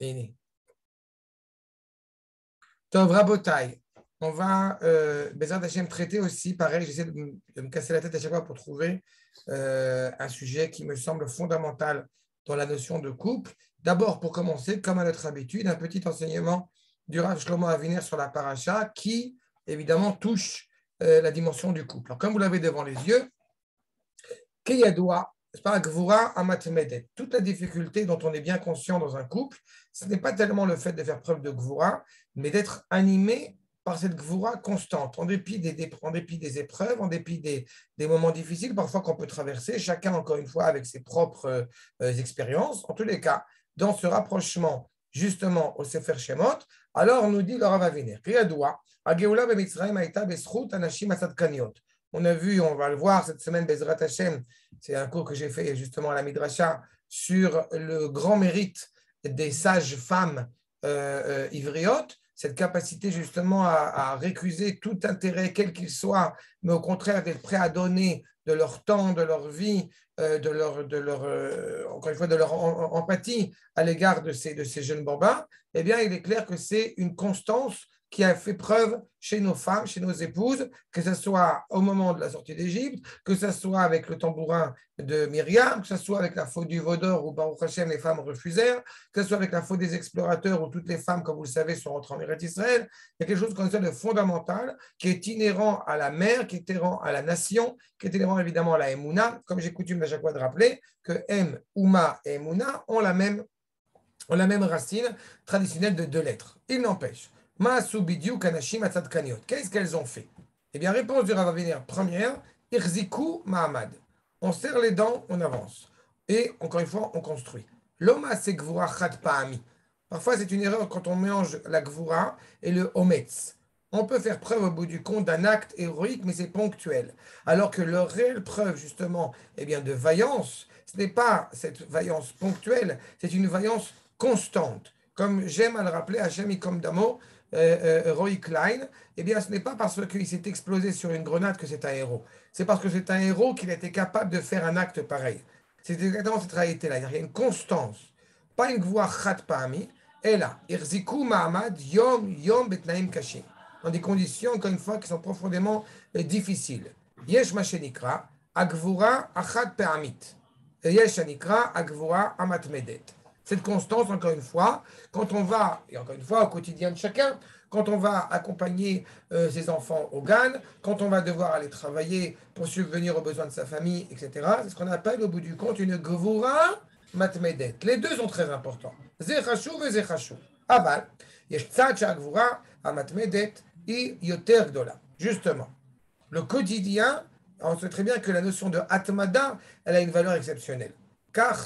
Béni. Tov Rabotai. On va, euh, Bézard Hachem, traiter aussi, pareil, j'essaie de, me casser la tête à chaque fois pour trouver euh, un sujet qui me semble fondamental dans la notion de couple. D'abord, pour commencer, comme à notre habitude, un petit enseignement du Rav Shlomo Aviner sur la paracha qui, évidemment, touche euh, la dimension du couple. Alors, comme vous l'avez devant les yeux, Keyadoua, c'est pas Gvura Amatmedet. Toute la difficulté dont on est bien conscient dans un couple, ce n'est pas tellement le fait de faire preuve de Gvura, mais d'être animé par cette Gvura constante, en dépit des, en dépit des épreuves, en dépit des, moments difficiles, parfois qu'on peut traverser, chacun, encore une fois, avec ses propres euh, expériences. En tous les cas, dans ce rapprochement, justement, au Sefer Shemot, alors on nous dit le Rav Aviner, on a vu, on va le voir cette semaine, Bezrat Hashem, c'est un cours que j'ai fait justement à la Midrasha sur le grand mérite des sages femmes euh, euh, ivriotes, cette capacité justement à, récuser tout intérêt, quel qu'il soit, mais au contraire d'être prêt à donner de leur temps, de leur vie, euh, de leur, de leur encore une fois, de leur empathie à l'égard de ces, de ces jeunes bambins, eh bien, il est clair que c'est une constance qui a fait preuve chez nos femmes, chez nos épouses, que ce soit au moment de la sortie d'Égypte, que ce soit avec le tambourin de Myriam, que ce soit avec la faute du Vaudor où Baruch Hashem, les femmes refusèrent, que ce soit avec la faute des explorateurs où toutes les femmes, comme vous le savez, sont rentrées en Eretz Israël. Il y a quelque chose de fondamental qui est inhérent à la mère, qui est inhérent à la nation, qui est inhérent évidemment à la Emouna, comme j'ai coutume à chaque fois de rappeler que M, Ouma et Emouna ont la même, ont la même racine traditionnelle de deux lettres. Il n'empêche Qu'est-ce qu'elles ont fait? Eh bien, réponse du Ravaviner. Première, Irziku Mahamad. On serre les dents, on avance. Et encore une fois, on construit. L'oma c'est gvura paami. Parfois, c'est une erreur quand on mélange la gvura et le ometz. On peut faire preuve au bout du compte d'un acte héroïque, mais c'est ponctuel. Alors que leur réelle preuve, justement, eh bien, de vaillance, ce n'est pas cette vaillance ponctuelle, c'est une vaillance constante. Comme j'aime à le rappeler, Hachem comme Damo, euh, euh, Roy Klein, eh bien, ce n'est pas parce qu'il s'est explosé sur une grenade que c'est un héros. C'est parce que c'est un héros qu'il a été capable de faire un acte pareil. C'est exactement cette réalité-là. Il y a une constance. Pas une voix khat parmi. Et là, irziku ma'amad yom yom betnaim kashim. Dans des conditions, encore une fois, qui sont profondément euh, difficiles. Yesh mashenikra, agvura achat pe'amit. Yesh anikra, agvura amat medet cette constance, encore une fois, quand on va, et encore une fois, au quotidien de chacun, quand on va accompagner euh, ses enfants au GAN, quand on va devoir aller travailler pour subvenir aux besoins de sa famille, etc. C'est ce qu'on appelle au bout du compte une gvura matmedet. Les deux sont très importants. Zechashu et zechashu. Aval, matmedet et yoter gdola. Justement, le quotidien, on sait très bien que la notion de atmada, elle a une valeur exceptionnelle. Car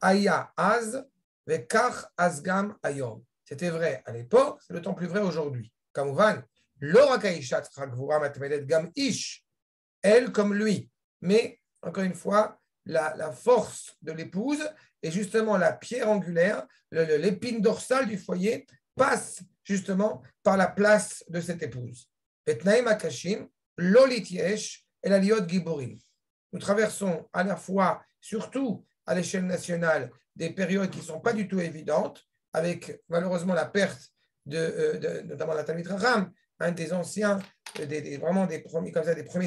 Aya Az, Vekach Azgam Ayom. C'était vrai à l'époque, c'est temps plus vrai aujourd'hui. Kamouvan, L'orakaishat Matmedet Gam Ish, elle comme lui. Mais, encore une fois, la, force de l'épouse et justement la pierre angulaire, l'épine dorsale du foyer passe justement par la place de cette épouse. Betnaim Akashim, Lolitiesh et la Liot Giborim. Nous traversons à la fois, surtout, à l'échelle nationale des périodes qui ne sont pas du tout évidentes, avec malheureusement la perte de, euh, notamment la Talmud Raham, un des anciens, euh, vraiment des premiers,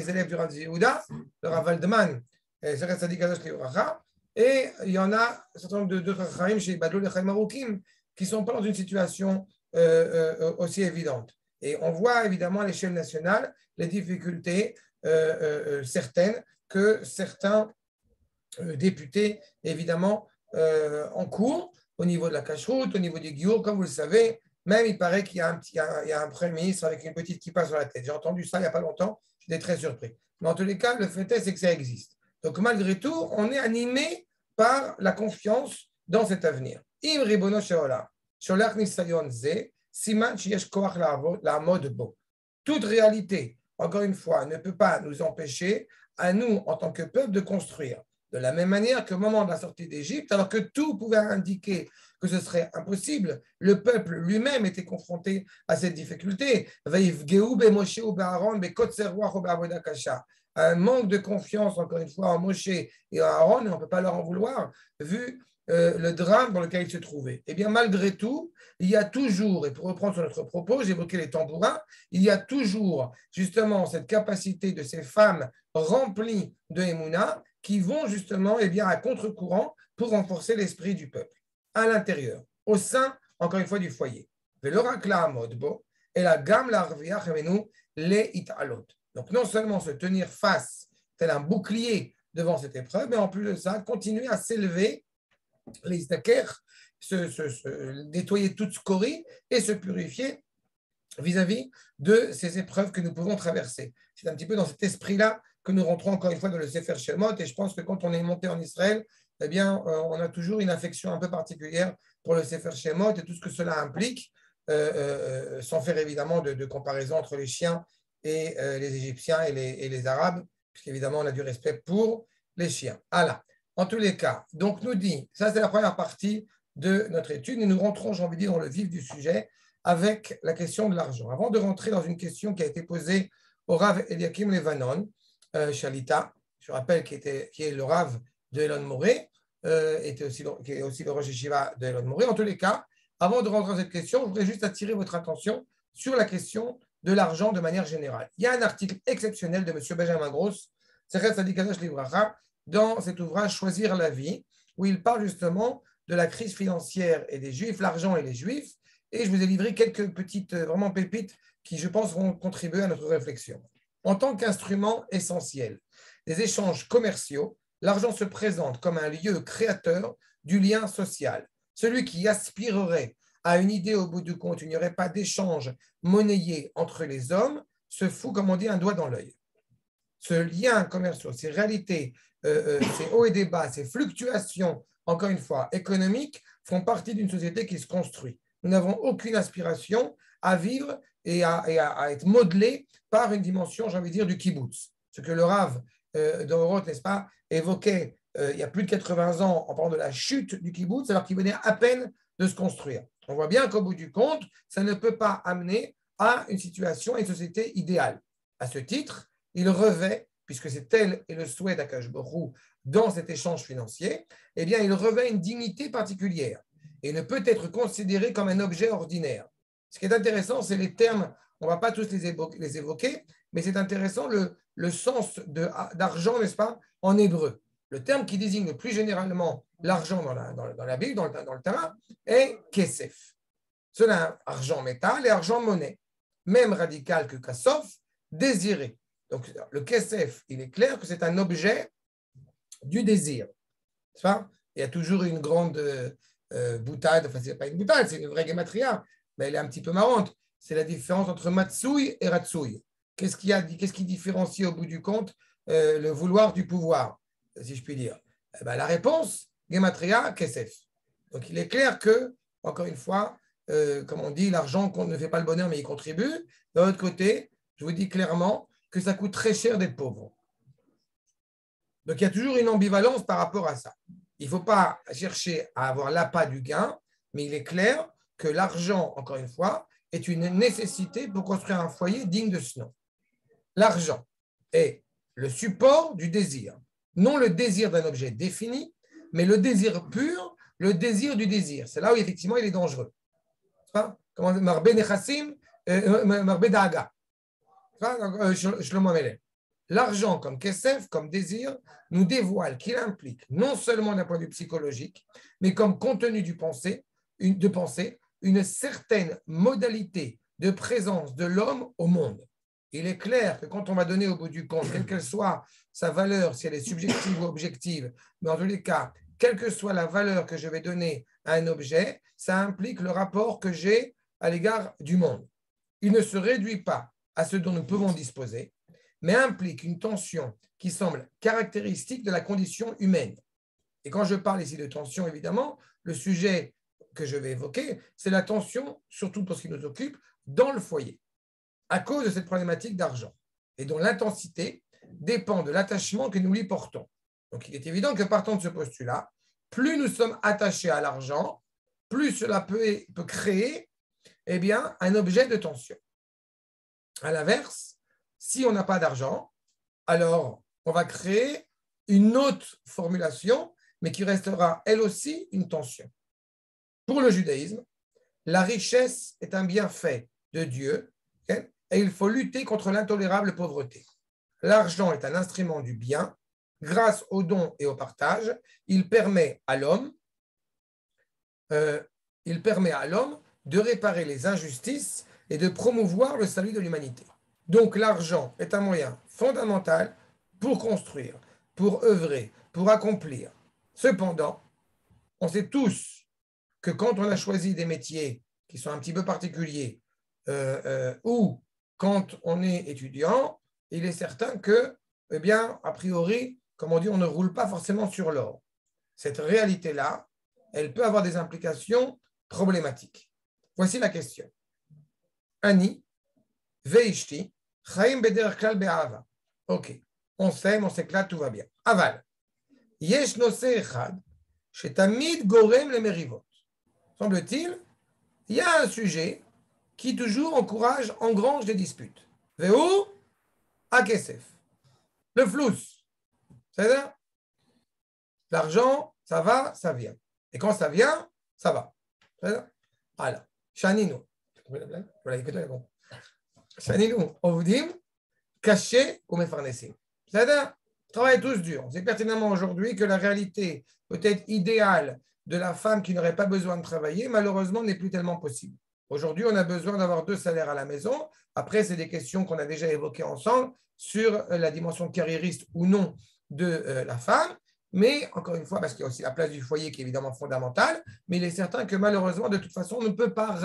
élèves du Rav Yehuda, le Rav Waldman, et il y en a un certain nombre d'autres Rahim chez Badlou et Maroukim qui ne sont pas dans une situation euh, aussi évidente. Et on voit évidemment à l'échelle nationale les difficultés certaines que certains députés, évidemment, euh, en cours au niveau de la cache-route, au niveau du guillot, comme vous le savez. Même, il paraît qu'il y, y a un Premier ministre avec une petite qui passe sur la tête. J'ai entendu ça il n'y a pas longtemps. J'étais très surpris. Mais en tous les cas, le fait est, c'est que ça existe. Donc, malgré tout, on est animé par la confiance dans cet avenir. Toute réalité, encore une fois, ne peut pas nous empêcher, à nous, en tant que peuple, de construire. De la même manière qu'au moment de la sortie d'Égypte, alors que tout pouvait indiquer que ce serait impossible, le peuple lui-même était confronté à cette difficulté. Un manque de confiance, encore une fois, en Moshe et en Aaron, et on ne peut pas leur en vouloir, vu euh, le drame dans lequel il se trouvait. Eh bien, malgré tout, il y a toujours, et pour reprendre sur notre propos, j'évoquais les tambourins, il y a toujours justement cette capacité de ces femmes remplies de Emouna qui vont justement eh bien, à contre-courant pour renforcer l'esprit du peuple à l'intérieur, au sein, encore une fois, du foyer. Et la gamme. Donc, non seulement se tenir face, tel un bouclier devant cette épreuve, mais en plus de ça, continuer à s'élever, les se, se, nettoyer toute scorie et se purifier vis-à-vis de ces épreuves que nous pouvons traverser. C'est un petit peu dans cet esprit-là que nous rentrons encore une fois dans le Sefer Shemot, et je pense que quand on est monté en Israël, eh bien, euh, on a toujours une affection un peu particulière pour le Sefer Shemot et tout ce que cela implique, euh, euh, sans faire évidemment de, comparaison entre les chiens et les Égyptiens et les, Arabes, puisqu'évidemment, on a du respect pour les chiens. Alors, en tous les cas, donc nous dit, ça c'est la première partie de notre étude, et nous rentrons, j'ai envie de dire, dans le vif du sujet avec la question de l'argent. Avant de rentrer dans une question qui a été posée au Rav Eliakim Levanon, Shalita, je rappelle, qui, était, qui est le Rav de Elon Moré, euh, qui est aussi le Rosh Shiva de Elon Moré. En tous les cas, avant de rentrer dans cette question, je voudrais juste attirer votre attention sur la question de l'argent de manière générale. Il y a un article exceptionnel de M. Benjamin Gross, dans cet ouvrage Choisir la vie, où il parle justement de la crise financière et des juifs, l'argent et les juifs, et je vous ai livré quelques petites euh, vraiment pépites qui, je pense, vont contribuer à notre réflexion. En tant qu'instrument essentiel des échanges commerciaux, l'argent se présente comme un lieu créateur du lien social. Celui qui aspirerait à une idée au bout du compte, il n'y aurait pas d'échange monnayé entre les hommes, se fout, comme on dit, un doigt dans l'œil. Ce lien commercial, ces réalités, euh, euh, ces hauts et des bas, ces fluctuations, encore une fois, économiques, font partie d'une société qui se construit. Nous n'avons aucune aspiration à vivre et à, être modelé par une dimension, j'ai envie de dire, du kibbutz. Ce que le Rav euh, n'est-ce pas, évoquait euh, il y a plus de 80 ans en parlant de la chute du kibbutz, alors qu'il venait à peine de se construire. On voit bien qu'au bout du compte, ça ne peut pas amener à une situation et une société idéale. À ce titre, il revêt, puisque c'est tel et le souhait d'Akash dans cet échange financier, eh bien, il revêt une dignité particulière et ne peut être considéré comme un objet ordinaire. Ce qui est intéressant, c'est les termes, on ne va pas tous les évoquer, mais c'est intéressant le, sens d'argent, n'est-ce pas, en hébreu. Le terme qui désigne le plus généralement l'argent dans la, Bible, dans le, dans le terrain, est kesef. Cela argent métal et argent monnaie. Même radical que kassof, désiré. Donc le kesef, il est clair que c'est un objet du désir. Il y a toujours une grande euh, boutade, enfin, c'est pas une boutade, c'est une vraie gematria, mais elle est un petit peu marrante. C'est la différence entre matsui et ratsui. Qu'est-ce qui, a, qu'est-ce qui différencie au bout du compte euh, le vouloir du pouvoir, si je puis dire? Eh ben, La réponse, gematria, kesef. Donc il est clair que, encore une fois, euh, comme on dit, l'argent ne fait pas le bonheur, mais il contribue. D'un autre côté, je vous dis clairement que ça coûte très cher d'être pauvre. Donc il y a toujours une ambivalence par rapport à ça. Il ne faut pas chercher à avoir l'appât du gain, mais il est clair que l'argent, encore une fois, est une nécessité pour construire un foyer digne de ce nom. L'argent est le support du désir, non le désir d'un objet défini, mais le désir pur, le désir du désir. C'est là où effectivement il est dangereux. Euh, euh. Euh, L'argent comme kesef, comme désir, nous dévoile qu'il implique non seulement d'un point de vue psychologique, mais comme contenu du pensée, de pensée, une certaine modalité de présence de l'homme au monde. Il est clair que quand on va donner au bout du compte, quelle qu'elle soit sa valeur, si elle est subjective ou objective, mais en tous les cas, quelle que soit la valeur que je vais donner à un objet, ça implique le rapport que j'ai à l'égard du monde. Il ne se réduit pas à ce dont nous pouvons disposer, mais implique une tension qui semble caractéristique de la condition humaine. Et quand je parle ici de tension, évidemment, le sujet que je vais évoquer, c'est la tension, surtout pour ce qui nous occupe, dans le foyer, à cause de cette problématique d'argent, et dont l'intensité dépend de l'attachement que nous lui portons. Donc il est évident que partant de ce postulat, plus nous sommes attachés à l'argent, plus cela peut, créer eh un objet de tension. À l'inverse, si on n'a pas d'argent, alors on va créer une autre formulation mais qui restera elle aussi une tension. Pour le judaïsme, la richesse est un bienfait de Dieu et il faut lutter contre l'intolérable pauvreté. L'argent est un instrument du bien. Grâce au don et au partage, il permet à l'homme, euh, il permet à l'homme de réparer les injustices et de promouvoir le salut de l'humanité. Donc l'argent est un moyen fondamental pour construire, pour œuvrer, pour accomplir. Cependant, on sait tous que quand on a choisi des métiers qui sont un petit peu particuliers, euh, euh, ou quand on est étudiant, il est certain que, eh bien, a priori, comme on dit, on ne roule pas forcément sur l'or. Cette réalité-là, elle peut avoir des implications problématiques. Voici la question. Ani, Veishti, Chaim Beder Klal Be'ava. Ok, on s'aime, on s'éclate, tout va bien. Aval. Yesh Echad, Shetamid Gorem le Merivot. Semble-t-il, il y a un sujet qui toujours encourage, engrange des disputes. Veu Akesef. Le flous. C'est-à-dire, l'argent, ça va, ça vient. Et quand ça vient, ça va. Voilà. Shanino. Shanino, on vous dit, caché ou mefarnessim. C'est-à-dire, travaille tous dur. On sait pertinemment aujourd'hui que la réalité peut-être idéale de la femme qui n'aurait pas besoin de travailler, malheureusement, n'est plus tellement possible. Aujourd'hui, on a besoin d'avoir deux salaires à la maison. Après, c'est des questions qu'on a déjà évoquées ensemble sur euh, la dimension carriériste ou non de euh, la femme. Mais encore une fois, parce qu'il y a aussi la place du foyer qui est évidemment fondamentale, mais il est certain que malheureusement, de toute façon, on ne peut pas,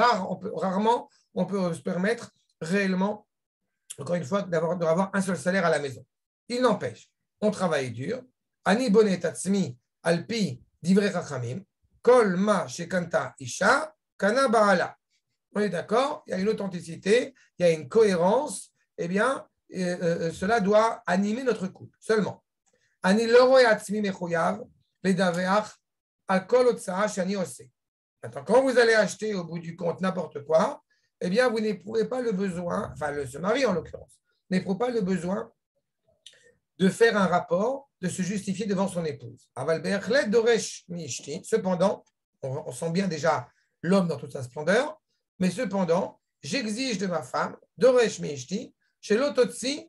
rarement, on peut se permettre réellement, encore une fois, d'avoir un seul salaire à la maison. Il n'empêche, on travaille dur. Ani bonet alpi divrei chachamim, kol ma shekanta isha. On est d'accord Il y a une authenticité, il y a une cohérence. Eh bien, euh, euh, cela doit animer notre couple. Seulement. Ani quand vous allez acheter au bout du compte n'importe quoi, eh bien, vous n'éprouvez pas le besoin, enfin, le, ce mari en l'occurrence, n'éprouve pas le besoin de faire un rapport, de se justifier devant son épouse. Cependant, on sent bien déjà l'homme dans toute sa splendeur, mais cependant, j'exige de ma femme, Doresh Mishti, chez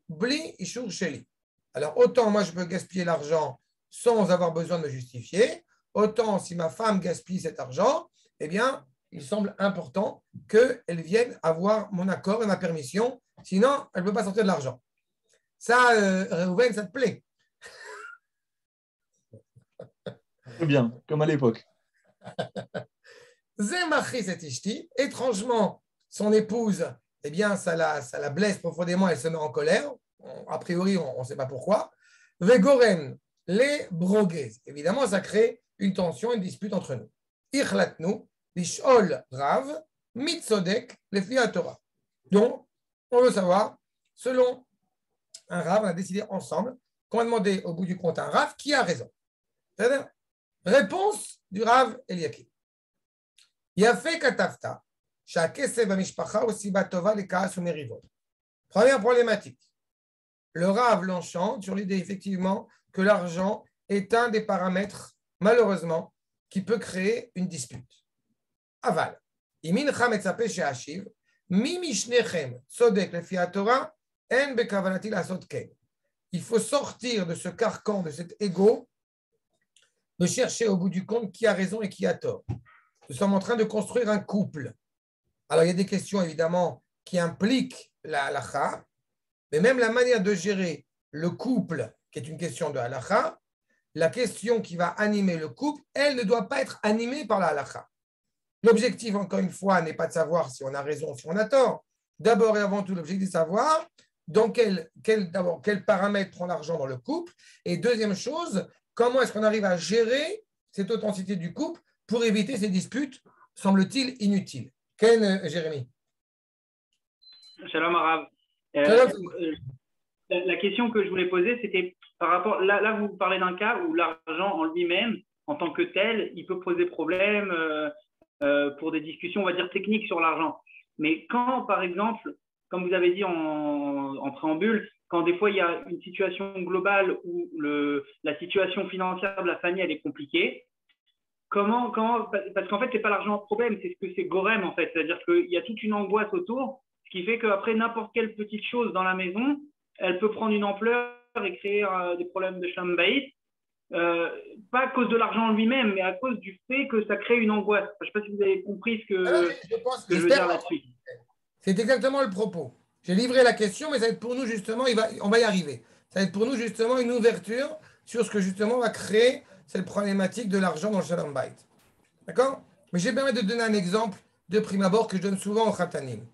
Bli Ishur Sheli. Alors, autant moi je peux gaspiller l'argent sans avoir besoin de me justifier, autant si ma femme gaspille cet argent, eh bien, il semble important qu'elle vienne avoir mon accord et ma permission, sinon elle ne peut pas sortir de l'argent. Ça, euh, ça te plaît? Très bien, comme à l'époque. Étrangement, son épouse, eh bien, ça la, ça la blesse profondément, elle se met en colère. A priori, on ne sait pas pourquoi. Vegorem, les brogues. Évidemment, ça crée une tension, une dispute entre nous. Ichlatnu, lishol rav, mitzodek, les Torah. Donc, on veut savoir, selon un Rav, on a décidé ensemble qu'on va demander au bout du compte à un Rav qui a raison. C'est-à-dire, réponse du Rav Eliakim. fait katafta, aussi batova les Première problématique. Le Rav l'enchante sur l'idée effectivement que l'argent est un des paramètres, malheureusement, qui peut créer une dispute. Aval. Imin she'ashiv, mi mishnechem sodek le Torah, il faut sortir de ce carcan, de cet ego, de chercher au bout du compte qui a raison et qui a tort. Nous sommes en train de construire un couple. Alors, il y a des questions évidemment qui impliquent la halakha, mais même la manière de gérer le couple, qui est une question de halakha, la question qui va animer le couple, elle ne doit pas être animée par la halakha. L'objectif, encore une fois, n'est pas de savoir si on a raison ou si on a tort. D'abord et avant tout, l'objectif est de savoir dans quel, quel, quel paramètre prend l'argent dans le couple Et deuxième chose, comment est-ce qu'on arrive à gérer cette authenticité du couple pour éviter ces disputes, semble-t-il, inutiles? Ken, euh, Jérémy Shalom Arav. Euh, euh, la question que je voulais poser, c'était par rapport. Là, là vous parlez d'un cas où l'argent en lui-même, en tant que tel, il peut poser problème pour des discussions, on va dire, techniques sur l'argent. Mais quand, par exemple, comme vous avez dit en, préambule, quand des fois il y a une situation globale où le, la situation financière de la famille elle est compliquée. Comment, comment parce qu'en fait c'est pas l'argent le problème, c'est ce que c'est Gorem en fait, c'est-à-dire qu'il y a toute une angoisse autour, ce qui fait qu'après n'importe quelle petite chose dans la maison, elle peut prendre une ampleur et créer euh, des problèmes de shambaït. Euh, pas à cause de l'argent lui-même, mais à cause du fait que ça crée une angoisse. je ne sais pas si vous avez compris ce que, ah je, veux dire là-dessus. C'est exactement le propos. J'ai livré la question, mais ça va être pour nous justement, on va y arriver. Ça va être pour nous justement une ouverture sur ce que justement va créer cette problématique de l'argent dans le Shalom Bait. D'accord? Mais j'ai permis de donner un exemple de prime abord que je donne souvent au Khatanim.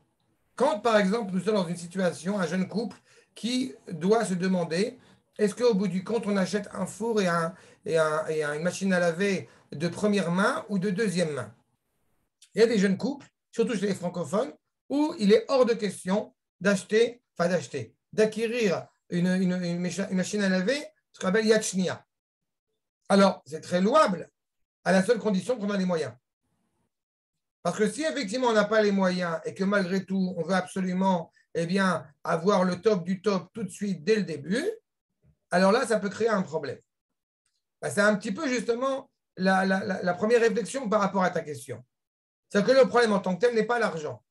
Quand par exemple nous sommes dans une situation, un jeune couple qui doit se demander est-ce qu'au bout du compte, on achète un four et, un, et, une machine à laver de première main ou de deuxième main? Il y a des jeunes couples, surtout chez les francophones, où il est hors de question d'acheter, enfin d'acheter, d'acquérir une, machine à laver, ce qu'on appelle Yachnia. Alors, c'est très louable, à la seule condition qu'on a les moyens. Parce que si effectivement on n'a pas les moyens et que malgré tout, on veut absolument eh bien, avoir le top du top tout de suite dès le début, alors là, ça peut créer un problème. Bah, c'est un petit peu justement la, première réflexion par rapport à ta question. C'est que le problème en tant que tel n'est pas l'argent.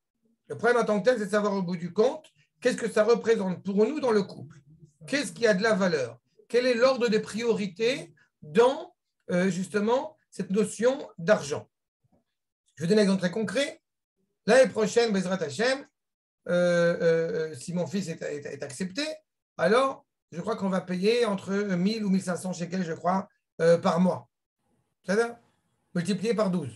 Le problème en tant que tel, c'est de savoir au bout du compte qu'est-ce que ça représente pour nous dans le couple? Qu'est-ce qui a de la valeur? Quel est l'ordre de priorité dans euh, justement cette notion d'argent? Je vais donner un exemple très concret. L'année prochaine, Bezrat Hashem, euh, euh, si mon fils est accepté, alors je crois qu'on va payer entre 1000 ou 1500 shekels, je crois, par mois. C'est-à-dire multiplié par 12.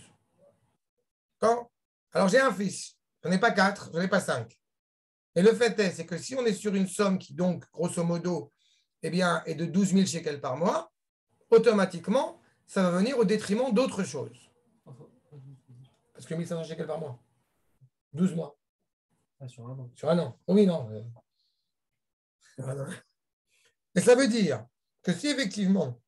Quand Alors j'ai un fils, je n'en ai pas quatre, je n'en ai pas cinq. Et le fait est, c'est que si on est sur une somme qui, donc, grosso modo, eh bien, est de 12 000 shekels par mois, automatiquement, ça va venir au détriment d'autres choses. Parce que 1500 shekels par mois, 12 mois. Ah, sur un an. Sur un an. Oui, non. Et ça veut dire que si effectivement,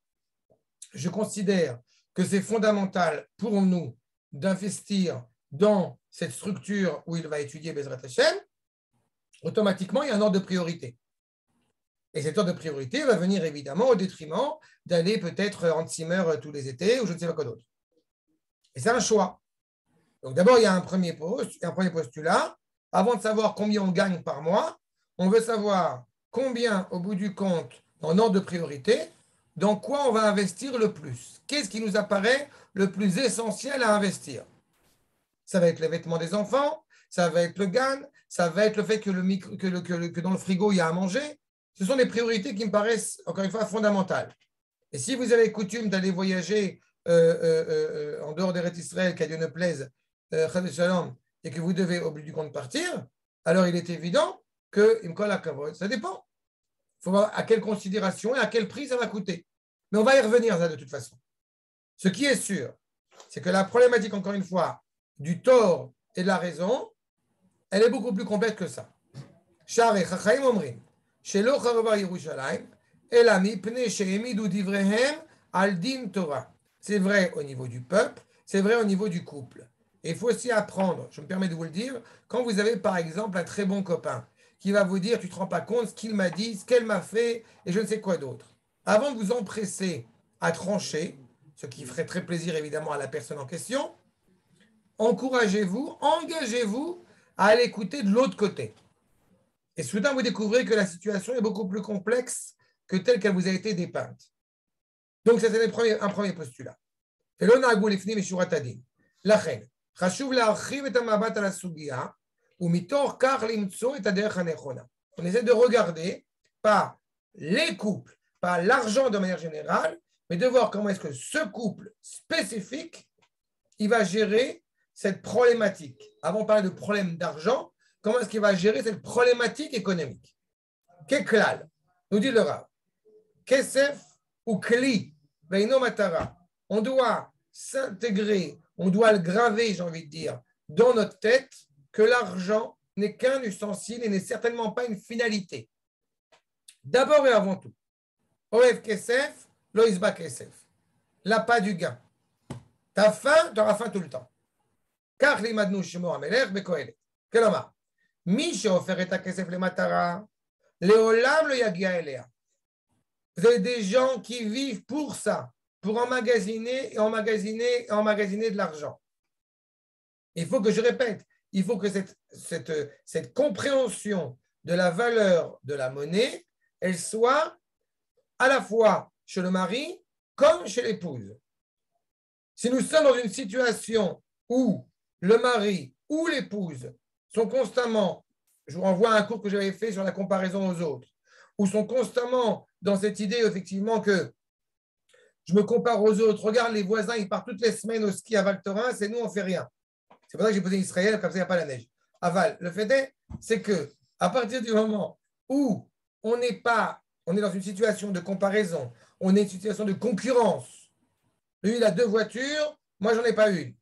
je considère que c'est fondamental pour nous d'investir dans cette structure où il va étudier Bezrat Hashem, automatiquement, il y a un ordre de priorité. Et cet ordre de priorité va venir évidemment au détriment d'aller peut-être en Zimmer tous les étés ou je ne sais pas quoi d'autre. Et c'est un choix. Donc d'abord, il y a un premier, un premier postulat. Avant de savoir combien on gagne par mois, on veut savoir combien, au bout du compte, en ordre de priorité, dans quoi on va investir le plus Qu'est-ce qui nous apparaît le plus essentiel à investir? Ça va être les vêtements des enfants, ça va être le GAN, ça va être le fait que, le que, dans le frigo, il y a à manger. Ce sont des priorités qui me paraissent, encore une fois, fondamentales. Et si vous avez coutume d'aller voyager euh, euh, euh, en dehors des rêtes Israël, qu'à Dieu ne plaise, et que vous devez, au bout du compte, partir, alors il est évident que, ça dépend. Il faut voir à quelle considération et à quel prix ça va coûter. Mais on va y revenir, ça, de toute façon. Ce qui est sûr, c'est que la problématique, encore une fois, du tort et de la raison, elle est beaucoup plus complète que ça. C'est vrai au niveau du peuple, c'est vrai au niveau du couple. Et il faut aussi apprendre, je me permets de vous le dire, quand vous avez par exemple un très bon copain qui va vous dire, tu ne te rends pas compte ce qu'il m'a dit, ce qu'elle m'a fait, et je ne sais quoi d'autre. Avant de vous empresser à trancher, ce qui ferait très plaisir évidemment à la personne en question, encouragez-vous, engagez-vous à aller écouter de l'autre côté. Et soudain, vous découvrez que la situation est beaucoup plus complexe que telle qu'elle vous a été dépeinte. Donc, c'est un premier postulat. On essaie de regarder pas les couples, pas l'argent de manière générale, mais de voir comment est-ce que ce couple spécifique, il va gérer cette problématique. Avant de parler de problème d'argent, comment est-ce qu'il va gérer cette problématique économique? Keklal, nous dit le Rav. Kesef ou Kli, Matara. On doit s'intégrer, on doit le graver, j'ai envie de dire, dans notre tête que l'argent n'est qu'un ustensile et n'est certainement pas une finalité. D'abord et avant tout, Oev Kesef, Loisba Kesef. L'appât du gain. T'as faim, tu auras faim tout le temps. Vous avez des gens qui vivent pour ça, pour emmagasiner et emmagasiner et emmagasiner de l'argent. Il faut que je répète, il faut que cette, cette, cette compréhension de la valeur de la monnaie, elle soit à la fois chez le mari comme chez l'épouse. Si nous sommes dans une situation où le mari ou l'épouse sont constamment, je vous renvoie à un cours que j'avais fait sur la comparaison aux autres, ou sont constamment dans cette idée effectivement que je me compare aux autres, regarde les voisins, ils partent toutes les semaines au ski à Val Thorens et nous on fait rien. C'est pour ça que j'ai posé Israël, comme ça il n'y a pas la neige. Aval, le fait est, c'est que à partir du moment où on n'est pas, on est dans une situation de comparaison, on est dans une situation de concurrence. Lui, il a deux voitures, moi, j'en ai pas une.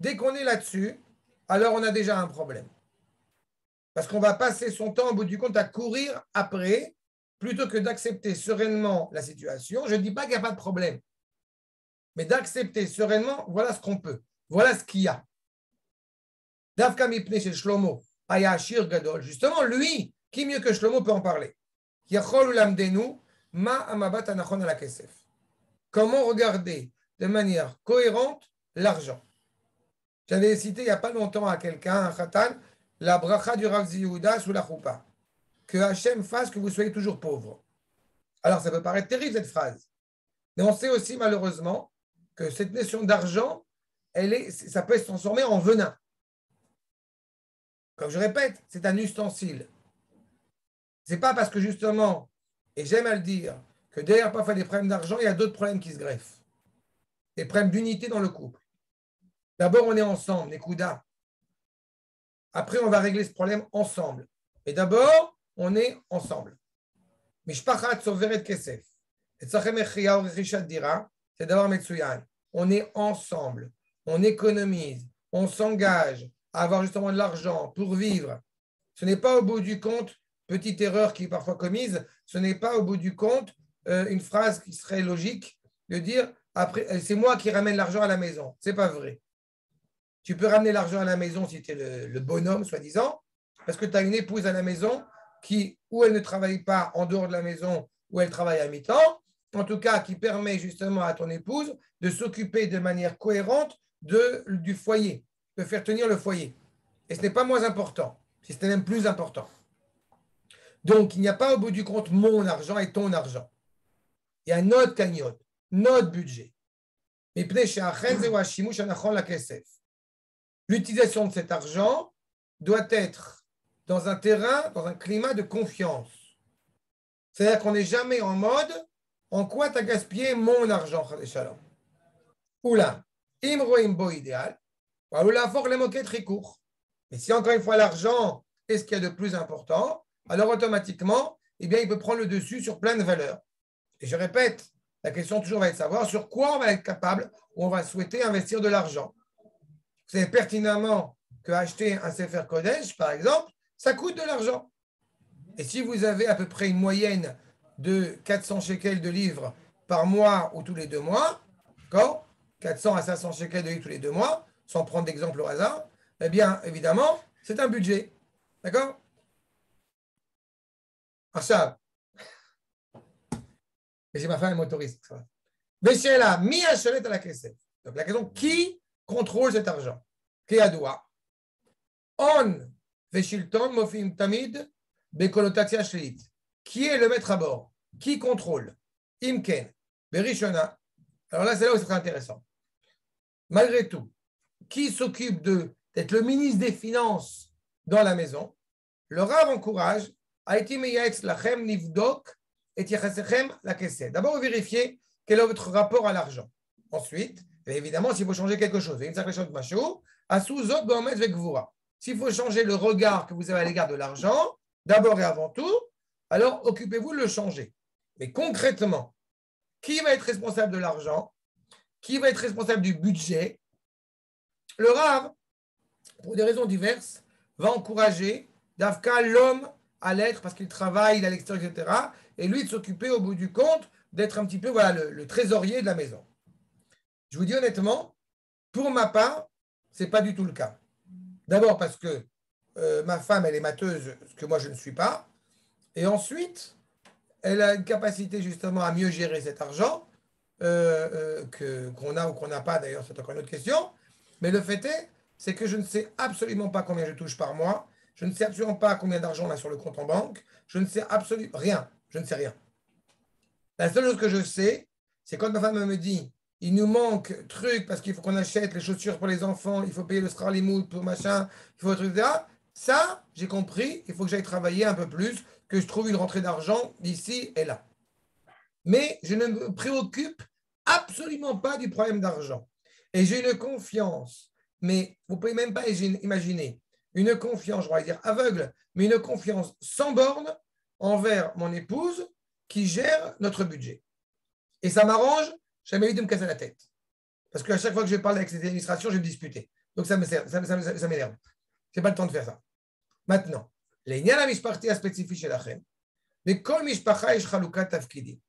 Dès qu'on est là-dessus, alors on a déjà un problème. Parce qu'on va passer son temps, au bout du compte, à courir après, plutôt que d'accepter sereinement la situation. Je ne dis pas qu'il n'y a pas de problème, mais d'accepter sereinement, voilà ce qu'on peut, voilà ce qu'il y a. chez Shlomo, Gadol, justement, lui, qui mieux que Shlomo peut en parler? Comment regarder de manière cohérente l'argent? J'avais cité il n'y a pas longtemps à quelqu'un, un khatan, la bracha du Rav sous la choupa. Que Hachem fasse que vous soyez toujours pauvre. Alors, ça peut paraître terrible cette phrase. Mais on sait aussi malheureusement que cette notion d'argent, elle est, ça peut se transformer en venin. Comme je répète, c'est un ustensile. C'est pas parce que justement, et j'aime à le dire, que derrière parfois des problèmes d'argent, il y a d'autres problèmes qui se greffent. Des problèmes d'unité dans le couple. D'abord, on est ensemble, Nekuda. Après, on va régler ce problème ensemble. Et d'abord, on est ensemble. C'est Metsuyan. On est ensemble. On économise. On s'engage avoir justement de l'argent pour vivre, ce n'est pas au bout du compte, petite erreur qui est parfois commise, ce n'est pas au bout du compte euh, une phrase qui serait logique de dire après c'est moi qui ramène l'argent à la maison. C'est pas vrai. Tu peux ramener l'argent à la maison si tu es le, bonhomme, soi-disant, parce que tu as une épouse à la maison qui, ou elle ne travaille pas en dehors de la maison, ou elle travaille à mi-temps, en tout cas qui permet justement à ton épouse de s'occuper de manière cohérente de, du foyer de faire tenir le foyer. Et ce n'est pas moins important, si c'était même plus important. Donc, il n'y a pas au bout du compte mon argent et ton argent. Il y a notre cagnotte, notre budget. L'utilisation de cet argent doit être dans un terrain, dans un climat de confiance. C'est-à-dire qu'on n'est jamais en mode en quoi tu as gaspillé mon argent, Oula, imro idéal, les moquer très court. Mais si encore une fois l'argent est ce qu'il y a de plus important, alors automatiquement, eh il peut prendre le dessus sur plein de valeurs. Et je répète, la question toujours va être de savoir sur quoi on va être capable ou on va souhaiter investir de l'argent. Savez pertinemment que acheter un Sefer Kodesh, par exemple, ça coûte de l'argent. Et si vous avez à peu près une moyenne de 400 shekels de livres par mois ou tous les deux mois, d'accord 400 à 500 shekels de livres tous les deux mois, sans prendre d'exemple au hasard, eh bien, évidemment, c'est un budget. D'accord? Ça. Et j'ai ma femme motoriste. là, mi à la caisse. Donc la question, qui contrôle cet argent droit On, Veshilton, Mofim Tamid, Bekolotatia Shlit. Qui est le maître à bord? Qui contrôle? Imken, Berishona. Alors là, c'est là où c'est intéressant. Malgré tout, qui s'occupe d'être le ministre des Finances dans la maison, le Rav encourage nivdok et D'abord, vérifiez quel est votre rapport à l'argent. Ensuite, évidemment, s'il faut changer quelque chose, s'il faut changer le regard que vous avez à l'égard de l'argent, d'abord et avant tout, alors occupez-vous de le changer. Mais concrètement, qui va être responsable de l'argent? Qui va être responsable du budget? Le Rav, pour des raisons diverses, va encourager Davka l'homme à l'être parce qu'il travaille, à l'extérieur, etc. Et lui de s'occuper au bout du compte d'être un petit peu le, trésorier de la maison. Je vous dis honnêtement, pour ma part, ce n'est pas du tout le cas. D'abord parce que euh, ma femme, elle est mateuse, ce que moi je ne suis pas. Et ensuite, elle a une capacité justement à mieux gérer cet argent euh, euh, qu'on a ou qu'on n'a pas, d'ailleurs, c'est encore une autre question. Mais le fait est, c'est que je ne sais absolument pas combien je touche par mois. Je ne sais absolument pas combien d'argent on a sur le compte en banque. Je ne sais absolument rien. Je ne sais rien. La seule chose que je sais, c'est quand ma femme me dit il nous manque truc parce qu'il faut qu'on achète les chaussures pour les enfants, il faut payer le stralimout pour machin, il faut truc, etc. Ça, j'ai compris, il faut que j'aille travailler un peu plus, que je trouve une rentrée d'argent d'ici et là. Mais je ne me préoccupe absolument pas du problème d'argent. Et j'ai une confiance, mais vous ne pouvez même pas imaginer, une confiance, je vais dire aveugle, mais une confiance sans borne envers mon épouse qui gère notre budget. Et ça m'arrange jamais eu de me casser la tête. Parce qu'à chaque fois que je parle avec cette administration, je vais me disputer. Donc ça m'énerve. Ça, ça, pas le temps de faire ça. Maintenant, les spécifiques spécifique chez la. Mais kol mishpacha et chalukat tafkidi.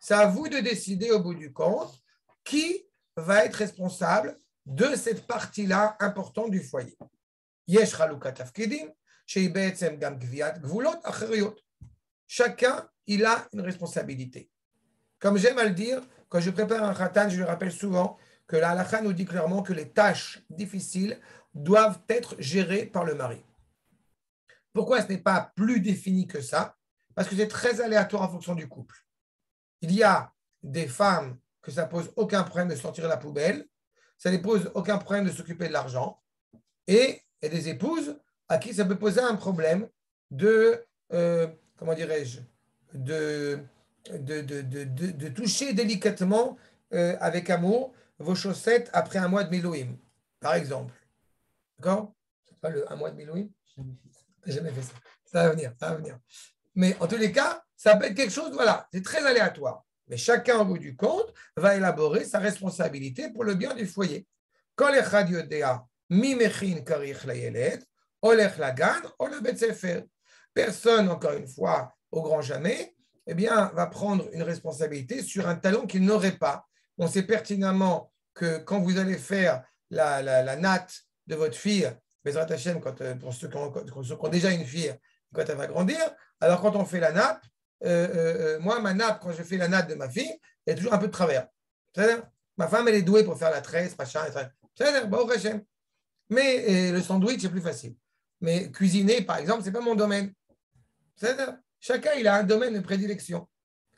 C'est à vous de décider au bout du compte qui va être responsable de cette partie-là importante du foyer. Yesh gam gviat gvulot acheriot. Chacun, il a une responsabilité. Comme j'aime à le dire, quand je prépare un khatan, je lui rappelle souvent que la halakha nous dit clairement que les tâches difficiles doivent être gérées par le mari. Pourquoi ce n'est pas plus défini que ça? Parce que c'est très aléatoire en fonction du couple. Il y a des femmes que ça pose aucun problème de sortir la poubelle, ça ne pose aucun problème de s'occuper de l'argent, et des épouses à qui ça peut poser un problème de, euh, comment dirais-je, de de, de, de, de toucher délicatement euh, avec amour vos chaussettes après un mois de Milouim, par exemple. D'accord? C'est pas le un mois de Milouim Jamais fait ça. Ça va venir, ça va venir. Mais en tous les cas, ça peut être quelque chose, voilà, c'est très aléatoire. Mais chacun, au bout du compte, va élaborer sa responsabilité pour le bien du foyer. Quand les Personne, encore une fois, au grand jamais, eh bien, va prendre une responsabilité sur un talent qu'il n'aurait pas. On sait pertinemment que quand vous allez faire la, la, natte de votre fille, quand, euh, pour ceux qui, ont, déjà une fille, quand elle va grandir, alors quand on fait la nappe, euh, euh, moi, ma nappe, quand je fais la natte de ma fille, il y a toujours un peu de travers. Ma femme, elle est douée pour faire la tresse, machin, etc. Mais le sandwich, c'est plus facile. Mais cuisiner, par exemple, ce n'est pas mon domaine. Chacun, a un domaine de prédilection.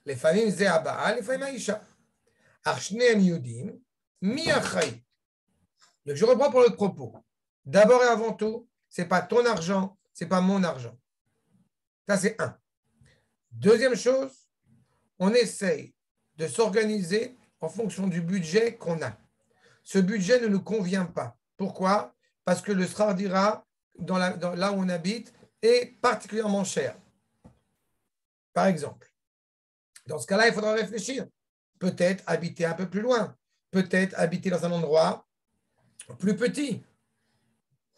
Les familles Zéaba, les familles Aïcha. Yudim, je reprends pour le propos. D'abord et avant tout, ce n'est pas ton argent, ce n'est pas mon argent. Ça, c'est un. Deuxième chose, on essaye de s'organiser en fonction du budget qu'on a. Ce budget ne nous convient pas. Pourquoi? Parce que le Sradira, là où on habite, est particulièrement cher. Par exemple, dans ce cas-là, il faudra réfléchir. Peut-être habiter un peu plus loin. Peut-être habiter dans un endroit plus petit.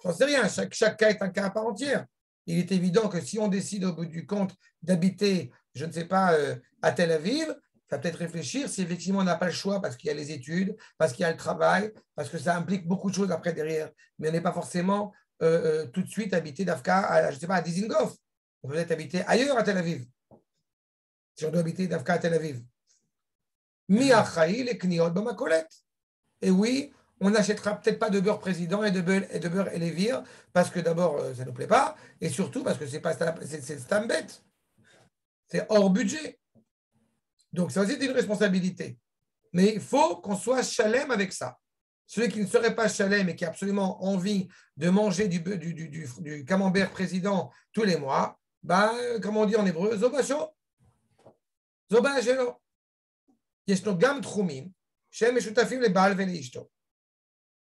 J'en sais rien. Chaque, cas est un cas à part entière. Il est évident que si on décide au bout du compte d'habiter, je ne sais pas, euh, à Tel Aviv, ça peut-être réfléchir si effectivement on n'a pas le choix parce qu'il y a les études, parce qu'il y a le travail, parce que ça implique beaucoup de choses après derrière. Mais on n'est pas forcément euh, euh, tout de suite habité d'Afka, à, je ne sais pas, à Dizengoff. On peut être habité ailleurs à Tel Aviv habiter d'Afka à Tel Aviv. Mi les kniot bamakolet. Et oui, on n'achètera peut-être pas de beurre président et de beurre et de beurre parce que d'abord euh, ça ne nous plaît pas et surtout parce que c'est pas c'est bête. C'est hors budget. Donc ça aussi c'est une responsabilité. Mais il faut qu'on soit chalem avec ça. Celui qui ne serait pas chalem et qui a absolument envie de manger du, du, du, du, camembert président tous les mois, bah, comme on dit en hébreu, zobacho,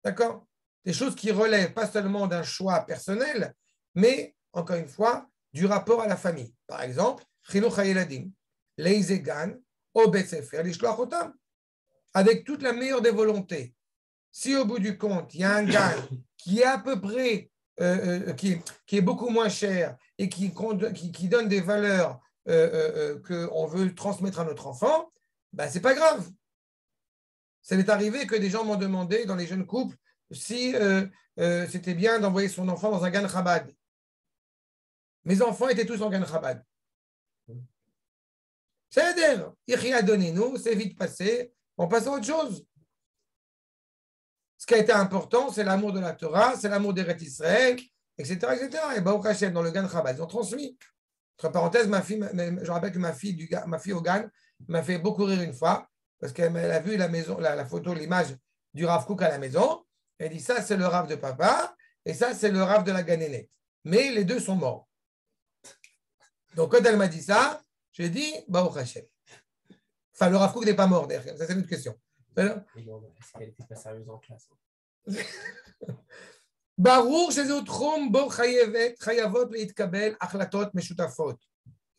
D'accord Des choses qui relèvent pas seulement d'un choix personnel, mais, encore une fois, du rapport à la famille. Par exemple, avec toute la meilleure des volontés. Si au bout du compte, il y a un gars qui est à peu près, euh, euh, qui, est beaucoup moins cher et qui, qui, qui donne des valeurs euh, euh, euh, qu'on veut transmettre à notre enfant, ben, ce n'est pas grave. Ça m'est arrivé que des gens m'ont demandé dans les jeunes couples si c'était bien d'envoyer son enfant dans un gan Chabad. Mes enfants étaient tous en gan Chabad. C'est dire, il a donné nous, c'est vite passé, on passe à autre chose. Ce qui a été important, c'est l'amour de la Torah, c'est l'amour des etc., etc. Et Baruch Hashem, dans le Gan Chabad, ils ont transmis. Entre parenthèses, ma fille, je rappelle que ma fille, du, ma fille au Gan m'a fait beaucoup rire une fois, parce qu'elle a vu la, maison, la, photo, l'image du Rav Kook à la maison. Elle dit ça, c'est le Rav de papa, et ça, c'est le Rav de la Ganénette. Mais les deux sont morts. Donc, quand elle m'a dit ça, j'ai dit, Baruch Hashem. Enfin, le Rav Kook n'est pas mort, d'ailleurs. Ça, c'est une question. Est-ce qu'elle n'était pas sérieuse en classe Il y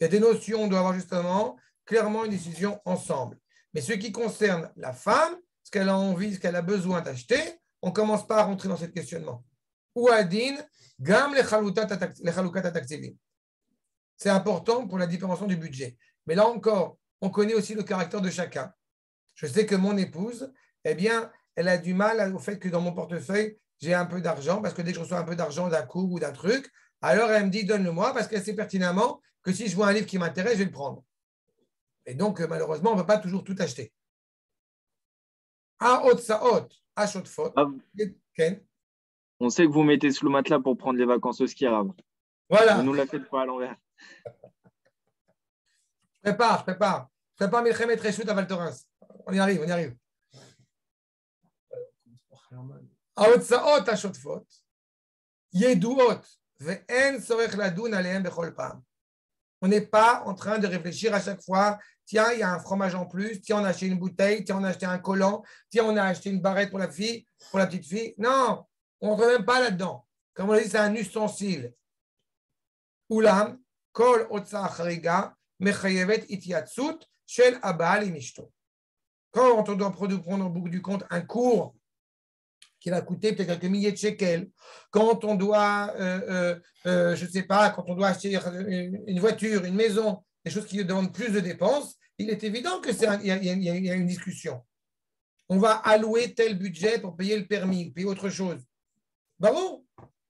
a des notions, on doit avoir justement clairement une décision ensemble. Mais ce qui concerne la femme, ce qu'elle a envie, ce qu'elle a besoin d'acheter, on ne commence pas à rentrer dans ce questionnement. Ou adin, gam C'est important pour la différenciation du budget. Mais là encore, on connaît aussi le caractère de chacun. Je sais que mon épouse, eh bien, elle a du mal au fait que dans mon portefeuille, j'ai un peu d'argent, parce que dès que je reçois un peu d'argent d'un coup ou d'un truc, alors elle me dit donne-le-moi, parce qu'elle sait pertinemment que si je vois un livre qui m'intéresse, je vais le prendre. Et donc, malheureusement, on ne peut pas toujours tout acheter. Ah, on sait que vous mettez sous le matelas pour prendre les vacances au ski arabe. Voilà. Vous nous la faites pas à l'envers. Prépare, prépare. Prépare Milchemet Reshut à Val Thorens. On y arrive, on y arrive. ההוצאות השוטפות ידועות ואין צורך לדון עליהן בכל פעם. On n'est pas en train de réfléchir à chaque fois, tiens, il y a un fromage en plus, tiens, on a acheté une bouteille, tiens, on a acheté un collant, tiens, on a acheté une barrette pour la fille, pour la petite fille. Non, on ne rentre même pas là-dedans. Comme on l'a dit, c'est un ustensile. Oulam, kol otsa chariga, mechayevet itiatsut, shel abal imishto. Quand on doit prendre au bout du compte un cours qui va coûter peut-être quelques milliers de shekels, quand on doit, euh, euh, euh, je ne sais pas, quand on doit acheter une voiture, une maison, des choses qui demandent plus de dépenses, il est évident qu'il y, y, a une discussion. On va allouer tel budget pour payer le permis, payer autre chose. Bravo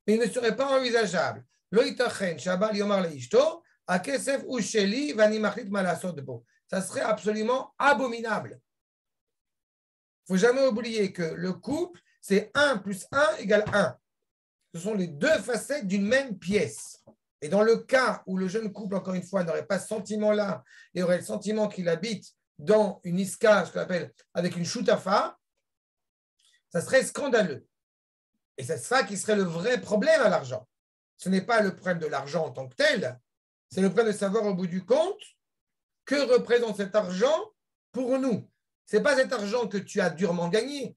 Mais il ne serait pas envisageable. Ça serait absolument abominable. Il ne faut jamais oublier que le couple, c'est 1 plus 1 égale 1. Ce sont les deux facettes d'une même pièce. Et dans le cas où le jeune couple, encore une fois, n'aurait pas ce sentiment-là et aurait le sentiment qu'il habite dans une iska, ce qu'on appelle avec une choutafa, ça serait scandaleux. Et c'est ça qui serait le vrai problème à l'argent. Ce n'est pas le problème de l'argent en tant que tel, c'est le problème de savoir au bout du compte que représente cet argent pour nous. Ce n'est pas cet argent que tu as durement gagné,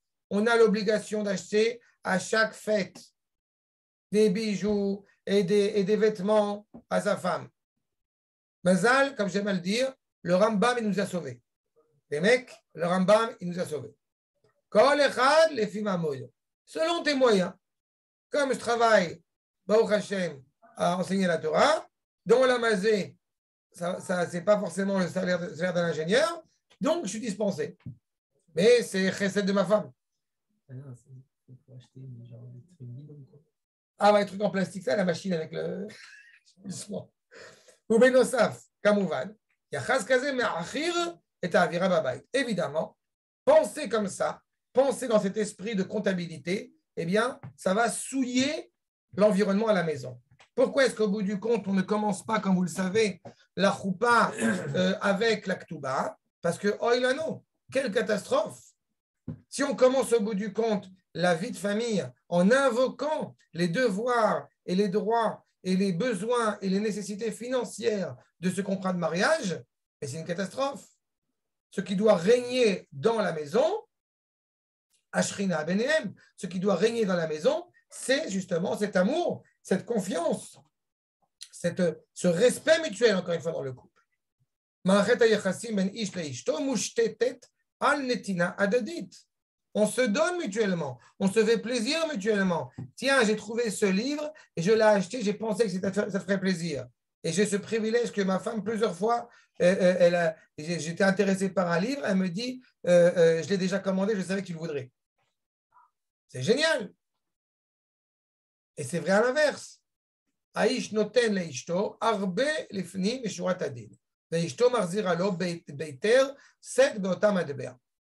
on a l'obligation d'acheter à chaque fête des bijoux et des, vêtements à sa femme. Mazal, comme j'aime à le dire, le Rambam, il nous a sauvés. Les mecs, le Rambam, il nous a sauvés. Selon tes moyens, comme je travaille, Baruch Hashem, à enseigner la Torah, dans la mazé, ça, ça c'est pas forcément le salaire, d'un ingénieur, donc je suis dispensé. Mais c'est recette de ma femme. Ah, ouais, les trucs en plastique, ça, la machine avec le. Ou Benosaf, Kamouvan. Yachaz Kaze, mais Achir et. Évidemment, penser comme ça, penser dans cet esprit de comptabilité, eh bien, ça va souiller l'environnement à la maison. Pourquoi est-ce qu'au bout du compte, on ne commence pas, comme vous le savez, la choupa euh, avec la ktuba Parce que, oh, il a non, quelle catastrophe si on commence au bout du compte la vie de famille en invoquant les devoirs et les droits et les besoins et les nécessités financières de ce contrat de mariage, c'est une catastrophe. Ce qui doit régner dans la maison, Ashrina Benem, ce qui doit régner dans la maison, c'est justement cet amour, cette confiance, cette, ce respect mutuel, encore une fois, dans le couple. On se donne mutuellement, on se fait plaisir mutuellement. Tiens, j'ai trouvé ce livre et je l'ai acheté, j'ai pensé que ça ferait plaisir. Et j'ai ce privilège que ma femme, plusieurs fois, euh, euh, j'étais intéressé par un livre, elle me dit, euh, je l'ai déjà commandé, je savais que tu le. C'est génial. Et c'est vrai à l'inverse. Aïsh noten leishto, arbe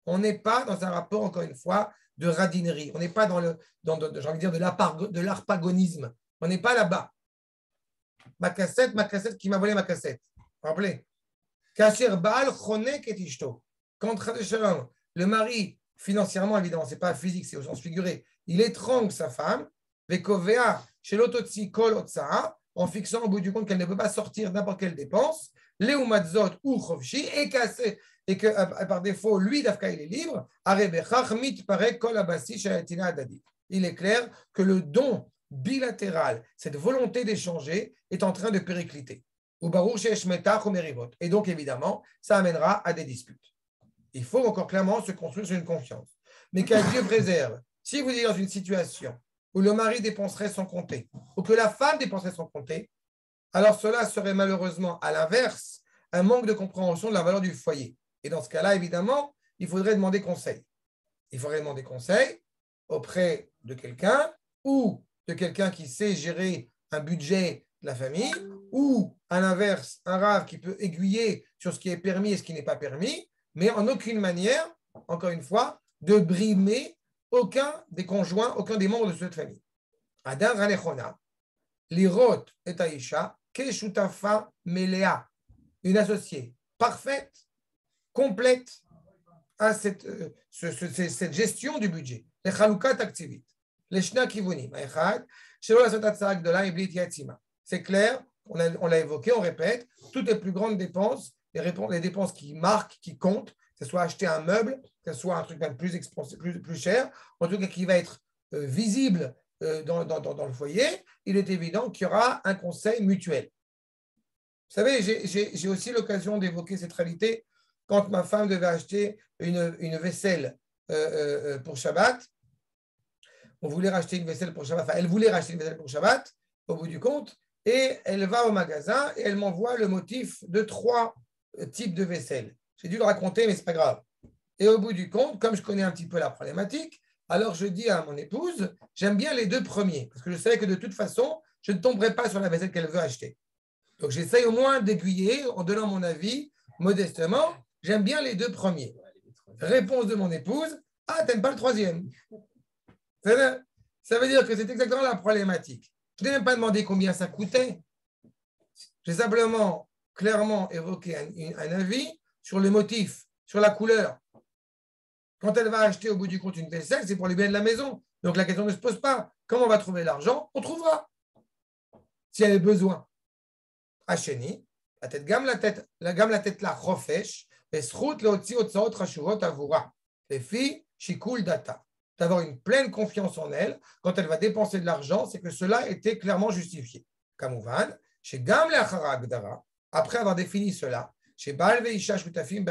On n'est pas dans un rapport, encore une fois, de radinerie. On n'est pas dans le, dans, j'ai envie de dire, de l'arpagonisme. On n'est pas là-bas. Ma cassette, ma cassette qui m'a volé ma cassette. Rappelez? Kasher Baal chonek et ishto. Quand le mari, financièrement évidemment, ce n'est pas physique, c'est au sens figuré, il étrangle sa femme, Vekovea, chez kol en fixant au bout du compte qu'elle ne peut pas sortir n'importe quelle dépense, Leumatzot ou Chovshi, et cassé, et que euh, par défaut, lui, Dafka, il est libre, il est clair que le don bilatéral, cette volonté d'échanger, est en train de péricliter. Et donc, évidemment, ça amènera à des disputes. Il faut encore clairement se construire sur une confiance. Mais qu'à Dieu préserve, si vous êtes dans une situation où le mari dépenserait sans compter, ou que la femme dépenserait sans compter, alors cela serait malheureusement à l'inverse un manque de compréhension de la valeur du foyer. Et dans ce cas-là, évidemment, il faudrait demander conseil. Il faudrait demander conseil auprès de quelqu'un ou de quelqu'un qui sait gérer un budget de la famille, ou à l'inverse, un rave qui peut aiguiller sur ce qui est permis et ce qui n'est pas permis, mais en aucune manière, encore une fois, de brimer aucun des conjoints, aucun des membres de cette famille. Adam Ranechona, l'irot et Aïcha, Keshutafa Melea, une associée parfaite, complète à cette, euh, gestion du budget. Les chalukat activites. Les shna kivunim. C'est clair, on l'a évoqué, on répète, toutes les plus grandes dépenses, les, dépenses qui marquent, qui comptent, que ce soit acheter un meuble, que ce soit un truc plus, plus, cher, en tout cas qui va être euh, visible dans, dans, le foyer, il est évident qu'il y aura un conseil mutuel. Vous savez, j'ai aussi l'occasion d'évoquer cette réalité quand ma femme devait acheter une, vaisselle euh, pour Shabbat. On voulait racheter une vaisselle pour Shabbat, elle voulait racheter une vaisselle pour Shabbat, au bout du compte, et elle va au magasin et elle m'envoie le motif de trois types de vaisselle. J'ai dû le raconter, mais ce n'est pas grave. Et au bout du compte, comme je connais un petit peu la problématique, alors je dis à mon épouse, j'aime bien les deux premiers, parce que je savais que de toute façon, je ne tomberai pas sur la vaisselle qu'elle veut acheter. Donc j'essaye au moins d'aiguiller en donnant mon avis modestement. J'aime bien les deux premiers. Réponse de mon épouse, ah, t'aimes pas le troisième? Ça veut dire que c'est exactement la problématique. Je n'ai même pas demandé combien ça coûtait. J'ai simplement clairement évoqué un, avis sur le motif, sur la couleur. Quand elle va acheter au bout du compte une vaisselle, c'est pour les biens de la maison. Donc la question ne se pose pas. Comment on va trouver l'argent? On trouvera. Si elle a besoin. Hacheni, la tête gamme la tête, la gamme la tête là, chofesh, et srout leotzi otsaot rashurot avura. Les filles, shikul data. D'avoir une pleine confiance en elle quand elle va dépenser de l'argent, c'est que cela était clairement justifié. Kamouvan, chez Gam après avoir défini cela, chez Baal Veisha Shutafim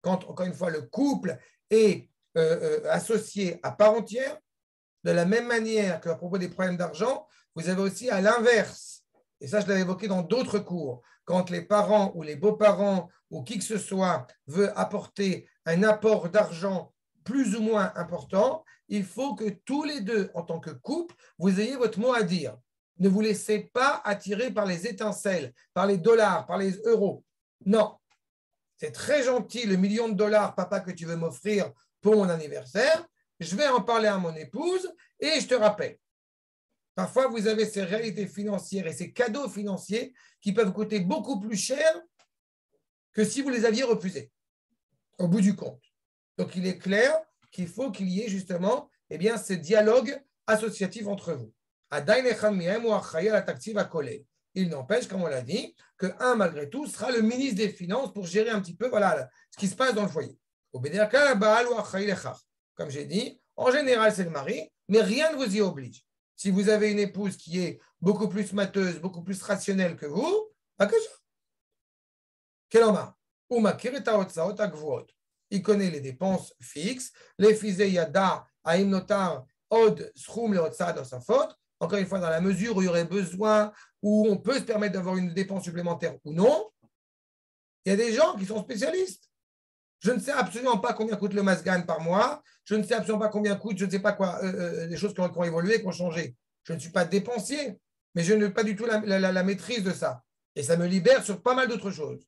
quand encore une fois le couple est euh, euh, associé à part entière, de la même manière qu'à propos des problèmes d'argent, vous avez aussi à l'inverse, et ça je l'avais évoqué dans d'autres cours, quand les parents ou les beaux-parents ou qui que ce soit veut apporter un apport d'argent plus ou moins important, il faut que tous les deux, en tant que couple, vous ayez votre mot à dire. Ne vous laissez pas attirer par les étincelles, par les dollars, par les euros. Non. C'est très gentil le million de dollars, papa, que tu veux m'offrir pour mon anniversaire. Je vais en parler à mon épouse et je te rappelle. Parfois, vous avez ces réalités financières et ces cadeaux financiers qui peuvent coûter beaucoup plus cher que si vous les aviez refusés, au bout du compte. Donc, il est clair qu'il faut qu'il y ait justement eh bien, ce dialogue associatif entre vous. Il n'empêche, comme on l'a dit, que un, malgré tout, sera le ministre des Finances pour gérer un petit peu voilà, ce qui se passe dans le foyer. Comme j'ai dit, en général, c'est le mari, mais rien ne vous y oblige. Si vous avez une épouse qui est beaucoup plus mateuse, beaucoup plus rationnelle que vous, pas que ça. Il connaît les dépenses fixes. Les od, le dans sa faute. Encore une fois, dans la mesure où il y aurait besoin, où on peut se permettre d'avoir une dépense supplémentaire ou non, il y a des gens qui sont spécialistes. Je ne sais absolument pas combien coûte le masgan par mois. Je ne sais absolument pas combien coûte, je ne sais pas quoi, euh, euh, des choses qui ont, évolué, qui ont changé. Je ne suis pas dépensier, mais je n'ai pas du tout la, maîtrise de ça. Et ça me libère sur pas mal d'autres choses.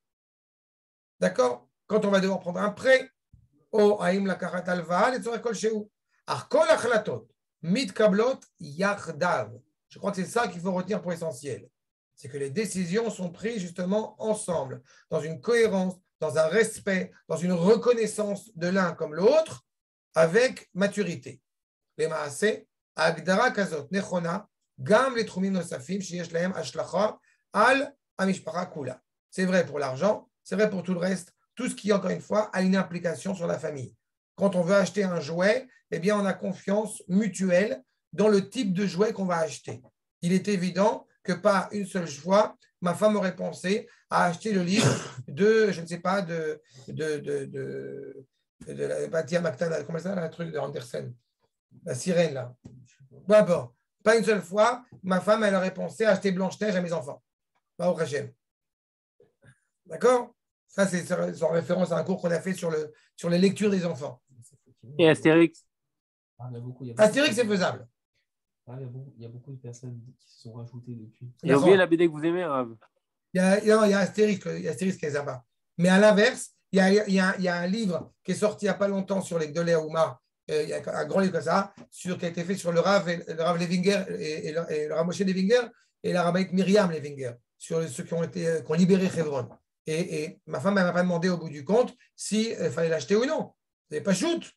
D'accord? Quand on va devoir prendre un prêt, oh, aim la karat alva, les chez Arkol achlatot, mit kablot yardav. Je crois que c'est ça qu'il faut retenir pour essentiel. C'est que les décisions sont prises justement ensemble, dans une cohérence, dans un respect, dans une reconnaissance de l'un comme l'autre, avec maturité. Les maasé, agdara kazot nechona, gam les trumim nosafim, sheyesh lahem ashlacha, al amishpara kula. C'est vrai pour l'argent, c'est vrai pour tout le reste, tout ce qui, encore une fois, a une implication sur la famille. Quand on veut acheter un jouet, eh bien, on a confiance mutuelle dans le type de jouet qu'on va acheter. Il est évident que pas une seule fois, ma femme aurait pensé à acheter le livre de, je ne sais pas, de, de, de, de, de la Batia Mactana, comment ça, le truc de Andersen, la sirène, là. Bon, bon, pas une seule fois, ma femme, elle aurait pensé à acheter Blanche-Neige à mes enfants. Pas au D'accord? Ça, c'est en référence à un cours qu'on a fait sur, le, sur les lectures des enfants. Et Astérix ah, Astérix, c'est faisable. Ah, il, y a beaucoup, de personnes qui se sont rajoutées depuis. Il a oublié la BD que vous aimez, Rav. Il y a, il y a Astérix, il y a Astérix qui est sympa. Mais à l'inverse, il y, a, il, y a, il y, a, un livre qui est sorti il n'y a pas longtemps sur les Gdolé Oumar, euh, il y a un grand livre comme ça, sur, qui a été fait sur le Rav, le Rav Levinger et, le, et le Rav Moshe Levinger et la Rabbinite Myriam Levinger, sur ceux qui ont, été, euh, qui ont libéré Hebron. Et, et, ma femme ne m'a pas demandé au bout du compte s'il euh, fallait l'acheter ou non. C'est pas shoot.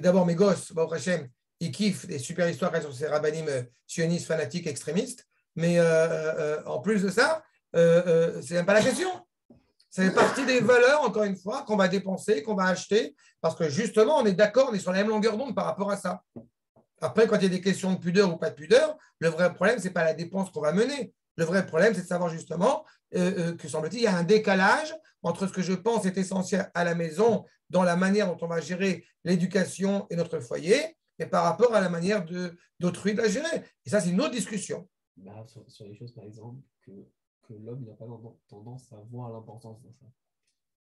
D'abord, mes gosses, Baruch Hashem, ils kiffent des super histoires sur ces rabbinim euh, sionistes, fanatiques, extrémistes. Mais euh, euh, en plus de ça, euh, c'est même pas la question. Ça fait partie des valeurs, encore une fois, qu'on va dépenser, qu'on va acheter, parce que justement, on est d'accord, on est sur la même longueur d'onde par rapport à ça. Après, quand il y a des questions de pudeur ou pas de pudeur, le vrai problème, ce n'est pas la dépense qu'on va mener. Le vrai problème, c'est de savoir justement que, semble-t-il, il y a un décalage entre ce que je pense est essentiel à la maison, dans la manière dont on va gérer l'éducation et notre foyer, et par rapport à la manière d'autrui de, la gérer. Et ça, c'est une autre discussion. Sur, les choses, par exemple, que, que l'homme n'a pas tendance à voir l'importance de ça.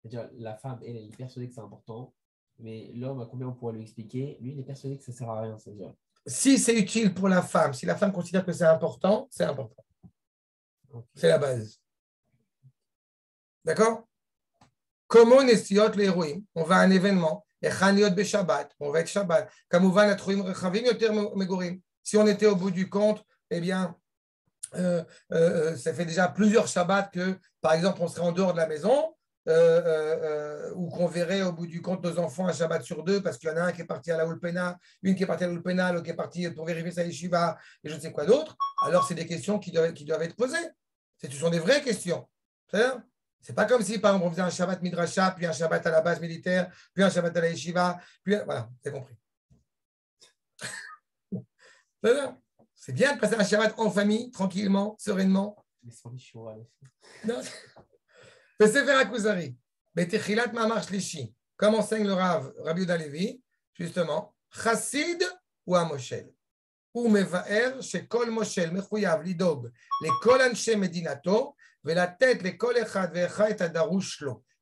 C'est-à-dire, la femme, elle, est persuadée que c'est important, mais l'homme, à combien on pourrait lui expliquer Lui, il est persuadé que ça ne sert à rien. C'est-à-dire. Si c'est utile pour la femme, si la femme considère que c'est important, c'est important. C'est la base. D'accord? Comment on est les On va à un événement, on va être Shabbat. Si on était au bout du compte, eh bien, euh, euh, ça fait déjà plusieurs Shabbats que, par exemple, on serait en dehors de la maison, euh, ou qu'on verrait au bout du compte nos enfants un Shabbat sur deux, parce qu'il y en a un qui est parti à la Ulpena, une qui est partie à la Ulpena, l'autre qui est parti pour vérifier sa yeshiva, et je ne sais quoi d'autre. Alors, c'est des questions qui doivent, qui doivent être posées. Ce sont des vraies questions. C'est pas comme si, par exemple, on faisait un Shabbat Midrasha, puis un Shabbat à la base militaire, puis un Shabbat à la Yeshiva, puis voilà, c'est compris. c'est bien de passer un Shabbat en famille, tranquillement, sereinement. Mais sans Non. C'est Sefer Akuzari. Betechilat Mamar Shlishi. Comme enseigne le Rav, Rabbi Levi, justement, Chassid ou Amoshel. Ou Mevaer, chez Kol Moshel, Mechuyav, Lidog, les Kol Anshe Medinato, la tête, les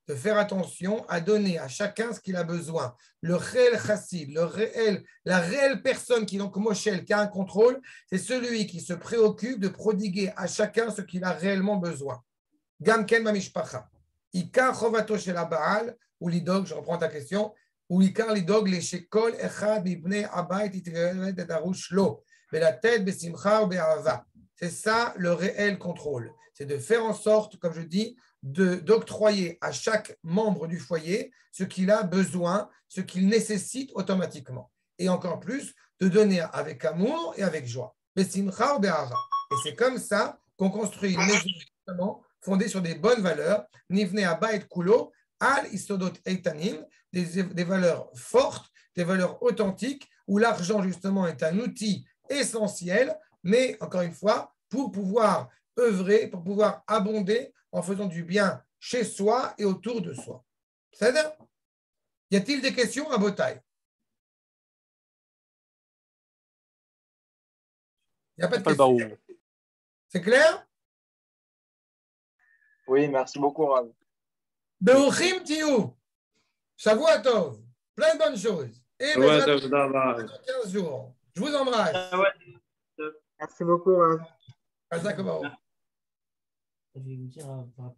de faire attention à donner à chacun ce qu'il a besoin. Le réel chassid, le réel, la réelle personne qui, donc Moshel, qui a un contrôle, c'est celui qui se préoccupe de prodiguer à chacun ce qu'il a réellement besoin. Gamken mamishpacha. Ikar chovato shel Baal, ou lidog, je reprends ta question, ou ikar lidog les shekol echad ibne abayt darush lo. la tête besimcha ou be'ava. C'est ça le réel contrôle c'est de faire en sorte, comme je dis, d'octroyer à chaque membre du foyer ce qu'il a besoin, ce qu'il nécessite automatiquement. Et encore plus, de donner avec amour et avec joie. Et c'est comme ça qu'on construit une maison fondée sur des bonnes valeurs. Nivne et Kulo, Al Istodot Eitanim, des valeurs fortes, des valeurs authentiques, où l'argent justement est un outil essentiel, mais encore une fois, pour pouvoir œuvrer pour pouvoir abonder en faisant du bien chez soi et autour de soi. C'est-à-dire, y a-t-il des questions à Botaï? Il n'y a pas de questions. C'est clair? Oui, merci beaucoup, Rav. Be'uchim tiou. Shavuatov. Plein de bonnes choses. Et va. 15 jours. Je vous embrasse. Ah. Merci beaucoup, Rav. Hazak Baruch.